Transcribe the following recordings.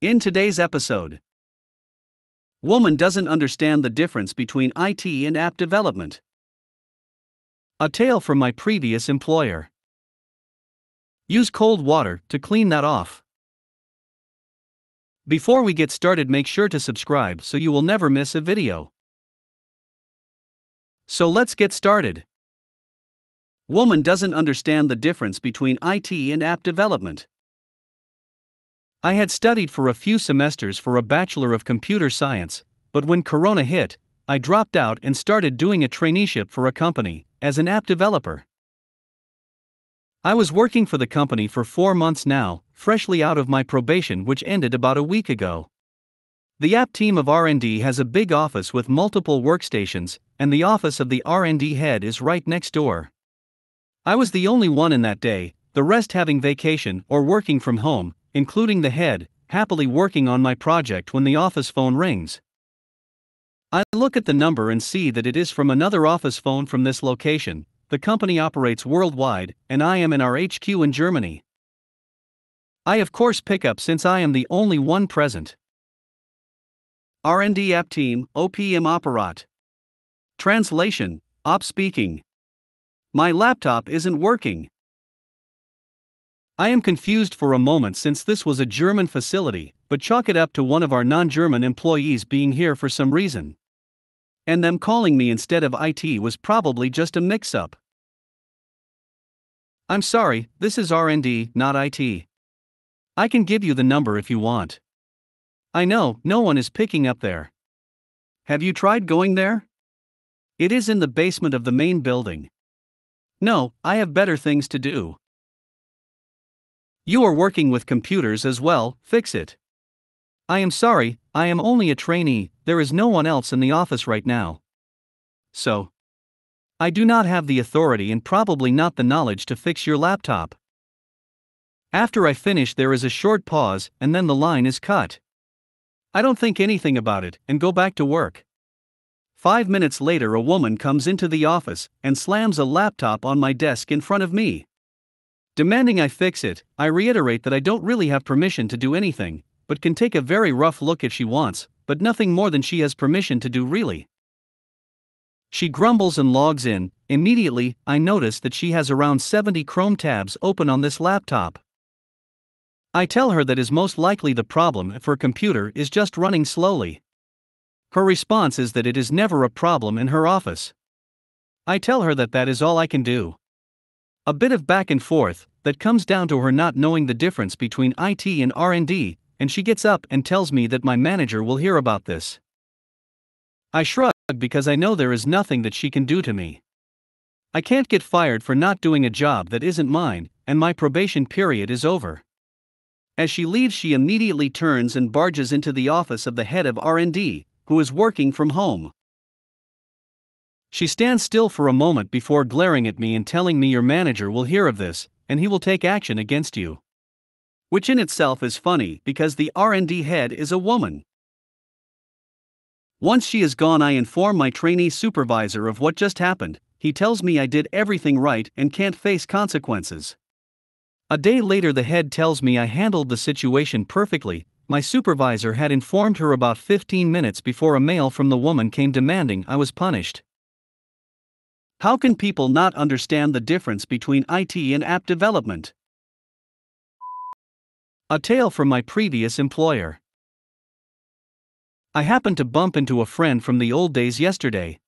In today's episode, Woman doesn't understand the difference between IT and app development. A tale from my previous employer. Use cold water to clean that off. Before we get started, make sure to subscribe so you will never miss a video. So let's get started. Woman doesn't understand the difference between IT and app development. I had studied for a few semesters for a Bachelor of Computer Science, but when Corona hit, I dropped out and started doing a traineeship for a company as an app developer. I was working for the company for four months now, freshly out of my probation which ended about a week ago. The app team of R&D has a big office with multiple workstations, and the office of the R&D head is right next door. I was the only one in that day, the rest having vacation or working from home, including the head, happily working on my project when the office phone rings. I look at the number and see that it is from another office phone from this location. The company operates worldwide, and I am in our HQ in Germany. I of course pick up since I am the only one present. R&D app team, OPM operat. Translation, op speaking. My laptop isn't working. I am confused for a moment since this was a German facility, but chalk it up to one of our non German employees being here for some reason. And them calling me instead of IT was probably just a mix up. I'm sorry, this is R&D, not IT. I can give you the number if you want. I know, no one is picking up there. Have you tried going there? It is in the basement of the main building. No, I have better things to do. You are working with computers as well, fix it. I am sorry, I am only a trainee, there is no one else in the office right now. So, I do not have the authority and probably not the knowledge to fix your laptop. After I finish, there is a short pause, and then the line is cut. I don't think anything about it and go back to work. Five minutes later, a woman comes into the office and slams a laptop on my desk in front of me. Demanding I fix it, I reiterate that I don't really have permission to do anything, but can take a very rough look if she wants, but nothing more than she has permission to do really. She grumbles and logs in. Immediately, I notice that she has around 70 Chrome tabs open on this laptop. I tell her that is most likely the problem if her computer is just running slowly. Her response is that it is never a problem in her office. I tell her that that is all I can do. A bit of back and forth that comes down to her not knowing the difference between IT and R&D, and she gets up and tells me that my manager will hear about this. I shrug because I know there is nothing that she can do to me. I can't get fired for not doing a job that isn't mine, and my probation period is over. As she leaves, she immediately turns and barges into the office of the head of R&D, who is working from home. She stands still for a moment before glaring at me and telling me your manager will hear of this and he will take action against you. Which in itself is funny because the R&D head is a woman. Once she is gone, I inform my trainee supervisor of what just happened. He tells me I did everything right and can't face consequences. A day later, the head tells me I handled the situation perfectly. My supervisor had informed her about 15 minutes before a mail from the woman came demanding I was punished. How can people not understand the difference between IT and app development? A tale from my previous employer. I happened to bump into a friend from the old days yesterday.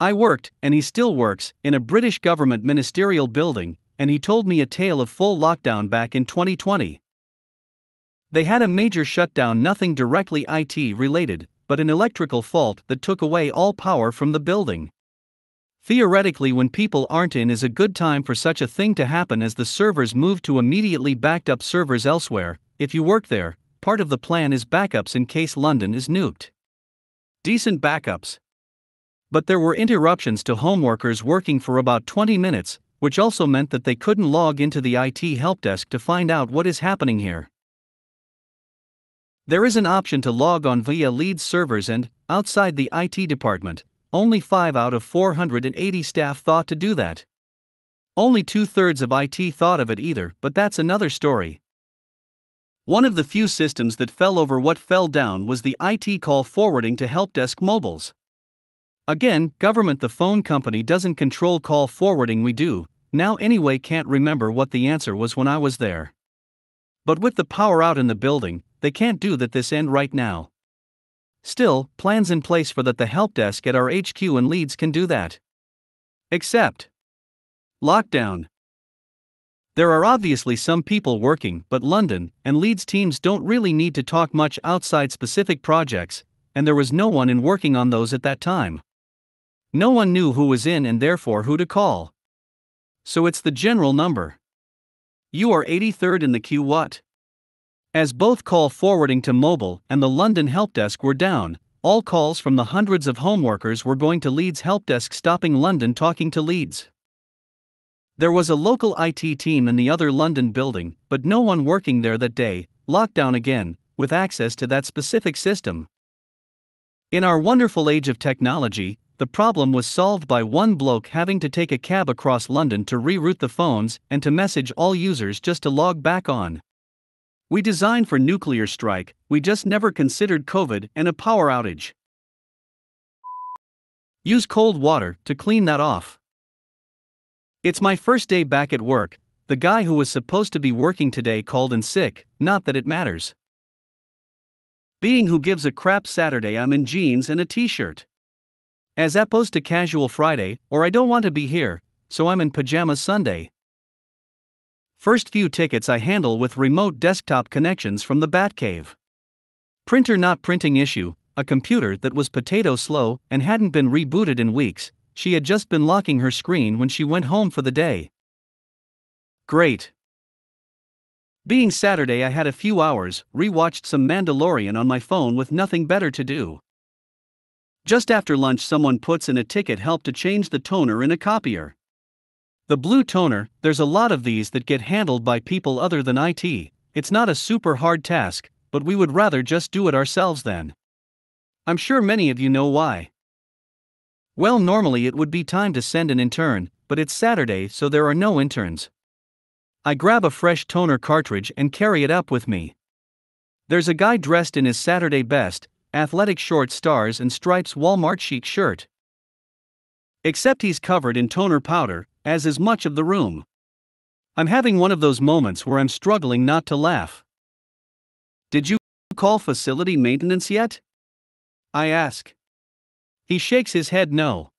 I worked, and he still works, in a British government ministerial building, and he told me a tale of full lockdown back in 2020. They had a major shutdown, nothing directly IT related, but an electrical fault that took away all power from the building. Theoretically, when people aren't in, is a good time for such a thing to happen as the servers move to immediately backed up servers elsewhere. If you work there, part of the plan is backups in case London is nuked. Decent backups. But there were interruptions to homeworkers working for about 20 minutes, which also meant that they couldn't log into the IT help desk to find out what is happening here. There is an option to log on via Leeds servers and, outside the IT department, only 5 out of 480 staff thought to do that. Only two thirds of IT thought of it either, but that's another story. One of the few systems that fell over what fell down was the IT call forwarding to help desk mobiles. Again, government the phone company doesn't control call forwarding we do, now anyway can't remember what the answer was when I was there. But with the power out in the building, they can't do that this end right now. Still, plans in place for that the help desk at our HQ in Leeds can do that. Except lockdown. There are obviously some people working, but London and Leeds teams don't really need to talk much outside specific projects, and there was no one in working on those at that time. No one knew who was in and therefore who to call. So it's the general number. You are 83rd in the queue, what? As both call forwarding to mobile and the London help desk were down, all calls from the hundreds of homeworkers were going to Leeds help desk, stopping London talking to Leeds. There was a local IT team in the other London building, but no one working there that day, lockdown again, with access to that specific system. In our wonderful age of technology, the problem was solved by one bloke having to take a cab across London to reroute the phones and to message all users just to log back on. We designed for nuclear strike, we just never considered COVID and a power outage. Use cold water to clean that off. It's my first day back at work. The guy who was supposed to be working today called in sick, not that it matters. Being who gives a crap Saturday, I'm in jeans and a t shirt. As opposed to casual Friday, or I don't want to be here, so I'm in pajamas Sunday. First few tickets I handle with remote desktop connections from the Batcave. Printer not printing issue, a computer that was potato slow and hadn't been rebooted in weeks, she had just been locking her screen when she went home for the day. Great. Being Saturday, I had a few hours, rewatched some Mandalorian on my phone with nothing better to do. Just after lunch, someone puts in a ticket help to change the toner in a copier. The blue toner, there's a lot of these that get handled by people other than IT. It's not a super hard task, but we would rather just do it ourselves then. I'm sure many of you know why. Well, normally it would be time to send an intern, but it's Saturday, so there are no interns. I grab a fresh toner cartridge and carry it up with me. There's a guy dressed in his Saturday best, athletic short stars and stripes Walmart chic shirt. Except he's covered in toner powder, as is much of the room. I'm having one of those moments where I'm struggling not to laugh. Did you call facility maintenance yet? I ask. He shakes his head no.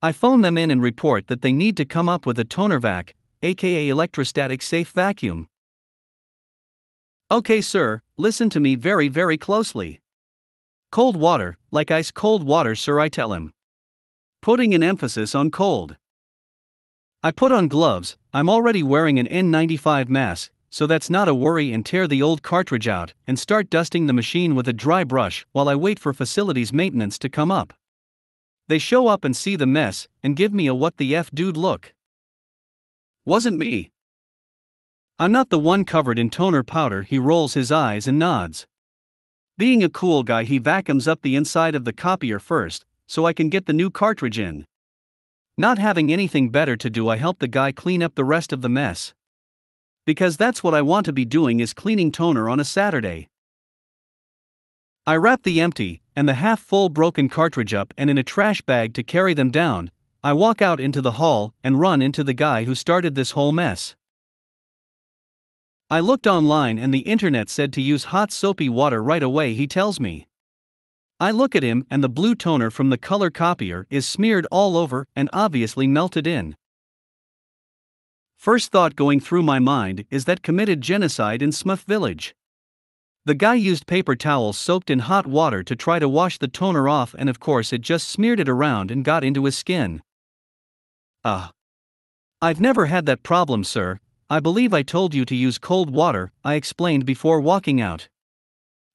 I phone them in and report that they need to come up with a toner vac, aka electrostatic safe vacuum. Okay, sir, listen to me very, very closely. Cold water, like ice cold water, sir, I tell him. Putting an emphasis on cold. I put on gloves, I'm already wearing an N95 mask, so that's not a worry and tear the old cartridge out and start dusting the machine with a dry brush while I wait for facilities maintenance to come up. They show up and see the mess and give me a what the F dude look. Wasn't me. I'm not the one covered in toner powder, he rolls his eyes and nods. Being a cool guy, he vacuums up the inside of the copier first, so I can get the new cartridge in. Not having anything better to do, I help the guy clean up the rest of the mess. Because that's what I want to be doing is cleaning toner on a Saturday. I wrap the empty and the half full broken cartridge up and in a trash bag to carry them down. I walk out into the hall and run into the guy who started this whole mess. I looked online and the internet said to use hot soapy water right away, he tells me. I look at him and the blue toner from the color copier is smeared all over and obviously melted in. First thought going through my mind is that committed genocide in Smurf Village. The guy used paper towels soaked in hot water to try to wash the toner off, and of course, it just smeared it around and got into his skin. Ah. Uh, I've never had that problem, sir. I believe I told you to use cold water, I explained before walking out.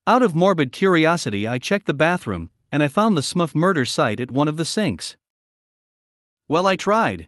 Out of morbid curiosity, I checked the bathroom, and I found the Smurf murder site at one of the sinks. Well, I tried.